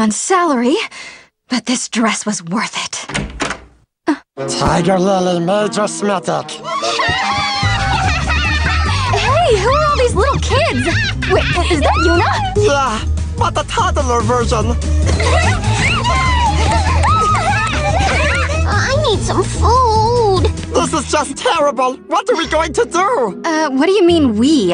on salary, but this dress was worth it. Tiger Lily Major Smitic. Hey, who are all these little kids? Wait, is that Yuna? Yeah, but the toddler version. Uh, I need some food. This is just terrible. What are we going to do? Uh, what do you mean we?